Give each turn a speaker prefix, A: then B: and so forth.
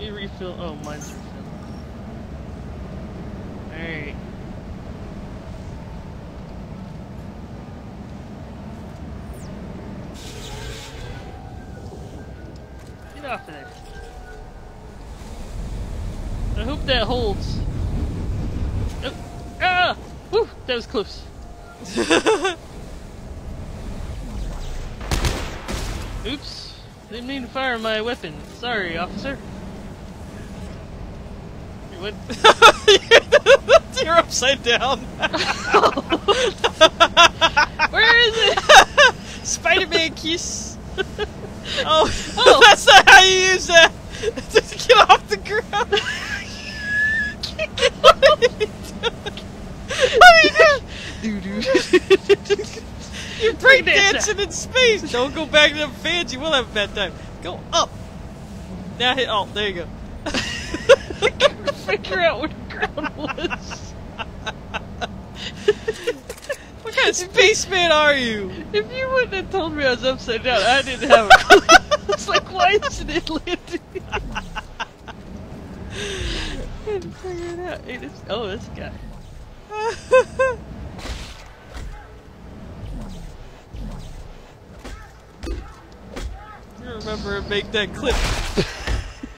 A: me refill. Oh, mine's refilled. Alright. Get off of there. I hope that holds. Oh, ah! Whew, that was close. Oops. Didn't mean to fire my weapon. Sorry, officer. What?
B: You're upside down.
A: Where is it?
B: Spider-Man kiss. Oh,
A: Oh.
B: that's not how you use that. Just get off the ground. what are You're break dancing in space. Don't go back to the fans. You will have a bad time. Go up. Now hit alt. There you go.
A: Figure out what the ground was.
B: What kind of spaceman are you?
A: If you wouldn't have told me I was upside down, I didn't have a clue. it's like, why isn't it landing? I had to figure it out. Hey, this, oh, this guy.
B: You remember and make that clip.